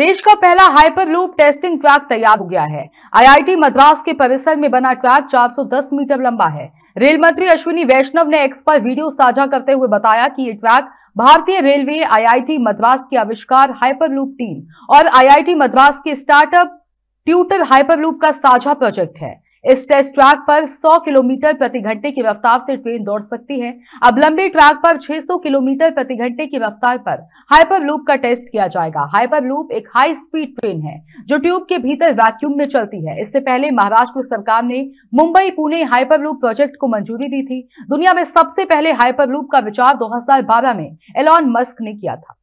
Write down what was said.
देश का पहला हाइपरलूप टेस्टिंग ट्रैक तैयार हो गया है। आईआईटी मद्रास के परिसर में बना ट्रैक 410 मीटर लंबा है। रेल मंत्री अश्विनी वैष्णव ने एक्स पर वीडियो साझा करते हुए बताया कि ये ट्रैक भारतीय रेलवे आईआईटी मद्रास की आविष्कार हाइपरलूप टीम और आईआईटी मद्रास के स्टार्टअप ट्यूटर हाइपरलूप का साझा प्रोजेक्ट है। इस टेस्ट ट्रैक पर 100 किलोमीटर प्रति घंटे की रफ्तार से ट्रेन दौड़ सकती है। अब लंबे ट्रैक पर 600 किलोमीटर प्रति घंटे की रफ्तार पर हाइपर लूप का टेस्ट किया जाएगा। हाइपर लूप एक हाई स्पीड ट्रेन है, जो ट्यूब के भीतर वैक्यूम में चलती है। इससे पहले महाराष्ट्र सरकार ने Mumbai Pune hyperloop project को मंजूरी दी थी। दुनिया में सबसे पहले हाइपर लूप का विचार दो हज़ार बारह में एलॉन मस्क ने किया था।